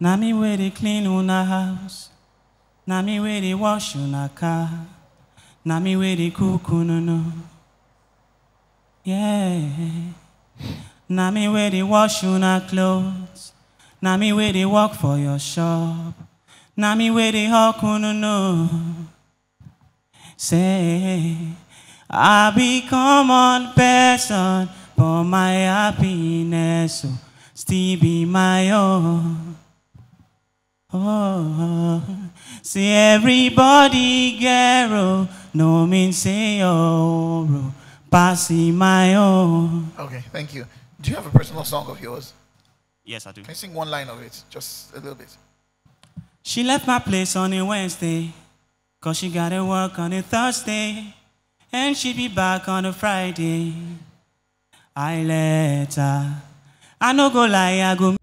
Na me where they clean una house. Na me where they wash una car. Na me where they cook una no. Yeah. Na me where they wash una clothes. Na me where they work for your shop. Na me where they hawk una no. Say, I become common person, but my happiness oh, still be my own. Oh, see everybody get oh, no mean say oh, passing my own. Okay, thank you. Do you have a personal song of yours? Yes, I do. Can you sing one line of it? Just a little bit. She left my place on a Wednesday, cause she gotta work on a Thursday, and she be back on a Friday. I let her, I no go lie, I go